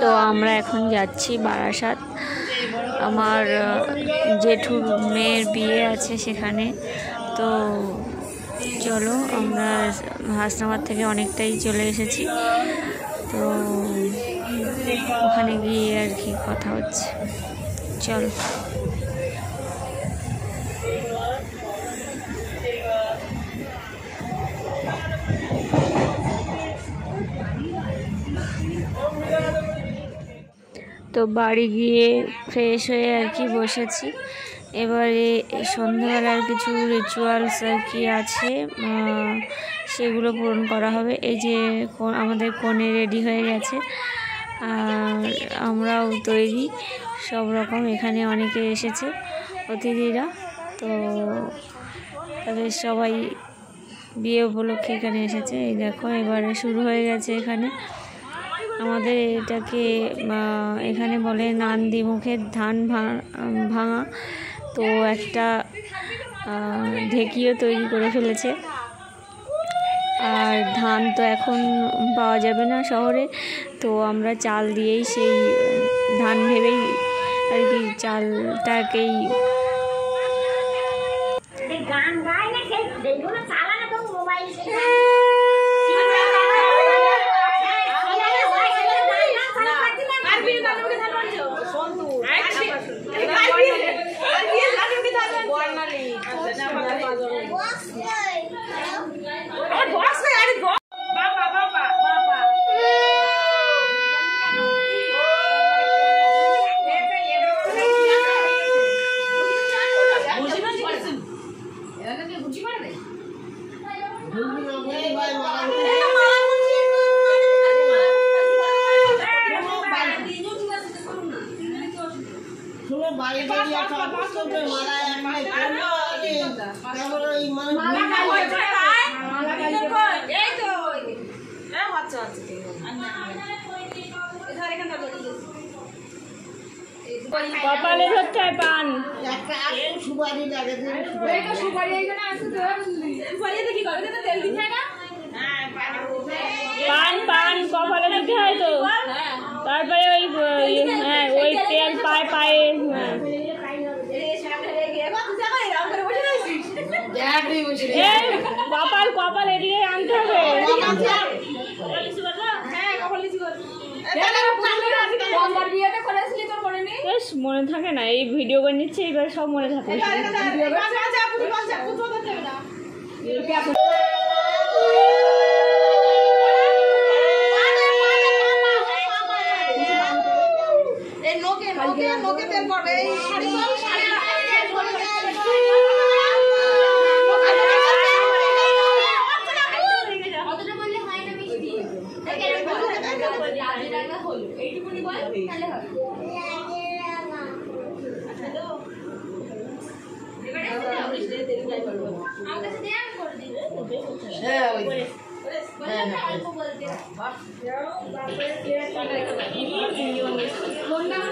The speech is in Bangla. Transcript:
তো আমরা এখন যাচ্ছি বারাসাত। আমার জেঠুর মেয়ের বিয়ে আছে সেখানে। তো চলো, আমরা হাসনাবাদ থেকে অনেকটাই চলে এসেছি। তো ওখানে গিয়ে আর কি কথা হচ্ছে। চলো। তো বাড়ি গিয়ে ফ্রেশ হয়ে আর কি বসেছি। এবারে সন্ধ্যাবেলার কিছু রিচুয়ালস আর কি আছে সেগুলো পূরণ করা হবে। এই যে আমাদের কনে রেডি হয়ে গেছে, আর আমরাও তৈরি। সব রকম এখানে অনেকে এসেছে, অতিথিরা। তো তাদের সবাই বিয়ে উপলক্ষে এখানে এসেছে। এই দেখো, এবারে শুরু হয়ে গেছে এখানে। আমাদের এটাকে এখানে বলে নান্দি মুখের ধান ভাঙা। তো একটা ঢেকিও তৈরি করে ফেলেছে। আর ধান তো এখন পাওয়া যাবে না শহরে। তো আমরা চাল দিয়েই সেই ধান ভেবেই আর কি চালটাকেই গান গায় না সেই যেগুলো চালানো তো মোবাইল শুনো বাড়ি বাড়ি একটা কপালে ধরতে পান। সুপারি লাগে, পান পান কপালে দিতে হয় তো। তারপরে ওই, হ্যাঁ ওই তেল পায়ে পায়ে হ্যাঁ। কপাল কপাল এদিকে আনতে হবে। মনে থাকে না এই ভিডিও করে নিচ্ছে এইবার সব মনে থাকে অতটা বললে হয় না মিষ্টি এইটুকুনি বল তাহলে হবে আমার কাছে দেয়া আমি করে দিই হ্যাঁ, ওই। বললাম